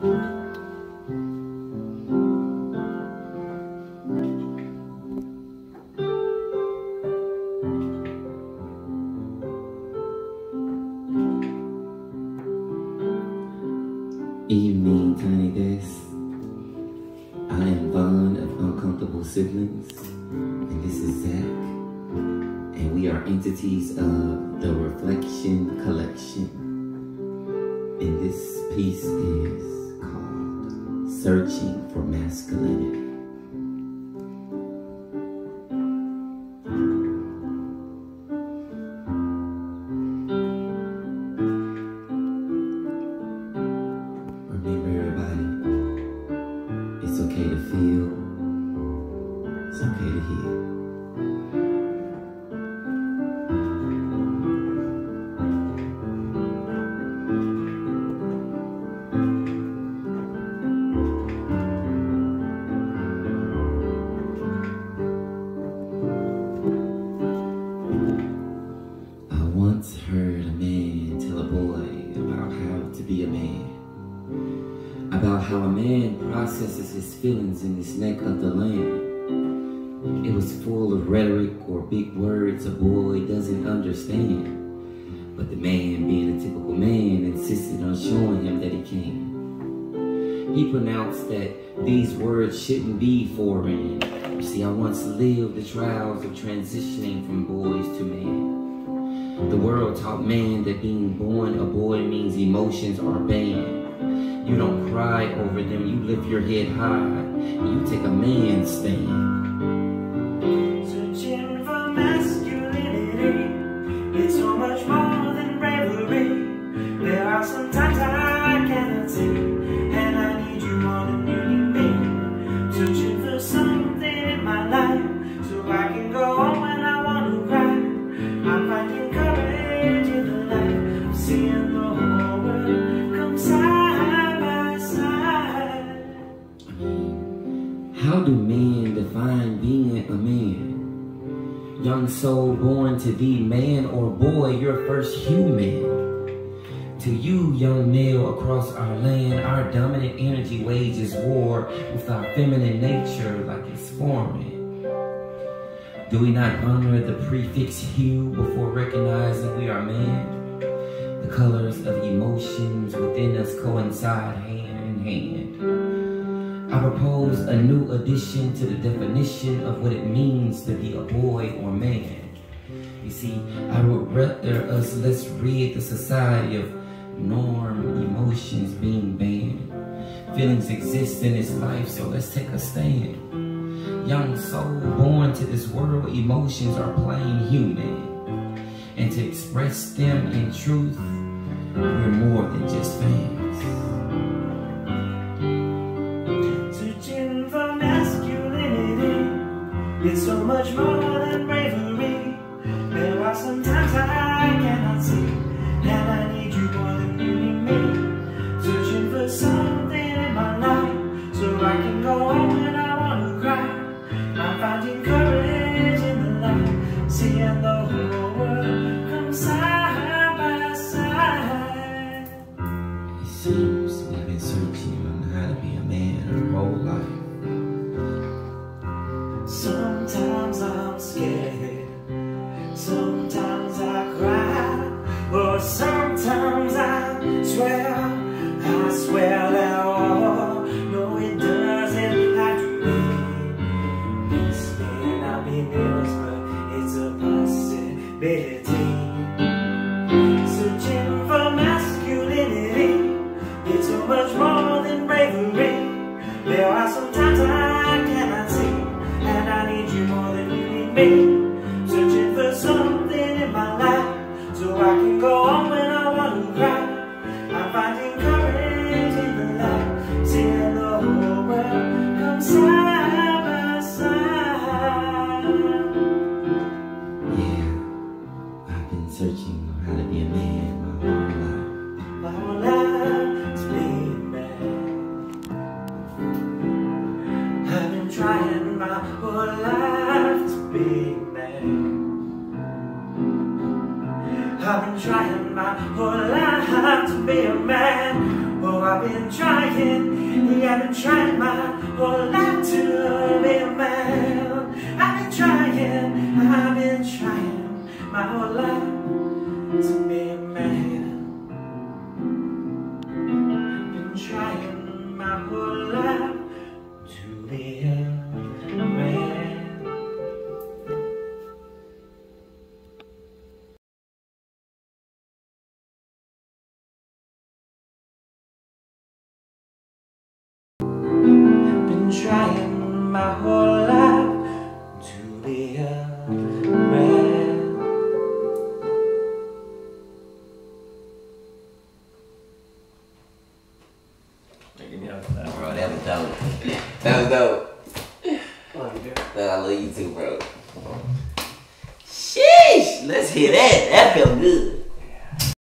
Evening, Tiny Desk. I am Von of Uncomfortable Siblings, and this is Zach. And we are entities of the Reflection Collection. And this piece is Searching for Masculinity. Processes his feelings in this neck of the land. It was full of rhetoric or big words a boy doesn't understand. But the man, being a typical man, insisted on showing him that he can. He pronounced that these words shouldn't be foreign. You see, I once lived the trials of transitioning from boys to men. The world taught man that being born a boy means emotions are banned. You don't cry over them, you lift your head high, you take a man stand. How do men define being a man? Young soul born to be man or boy, your first human. To you, young male across our land, our dominant energy wages war with our feminine nature like it's foreign. Do we not honor the prefix hue before recognizing we are man? The colors of emotions within us coincide hand in hand. I propose a new addition to the definition of what it means to be a boy or man. You see, I would rather us let's rid the society of norm emotions being banned. Feelings exist in this life, so let's take a stand. Young soul born to this world, emotions are plain human. And to express them in truth, we're more than just fans. It's so much more than bravery. There are some times I cannot see, and I need you more than you need me. Searching for something in my life, so I can go on when I want to cry. I'm finding courage in the light, seeing the whole world come side by side. but it's a possibility. Searching for masculinity, it's so much more than bravery. There are some times I cannot see, and I need you more than you need me. Searching for something in my life, so I can go on when I want to cry. I'm finding searching on how to be a man my whole life. My whole life to be a man. I've been trying my whole life to be a man. I've been trying my whole life to be a man. Oh, I've been trying, yeah, I've been trying my whole life to be a man. I've been trying, I've been trying my whole life to me. That. Bro, that was dope. That was dope. Oh, do. I love you too, bro. Sheesh. Let's hear that. That felt good.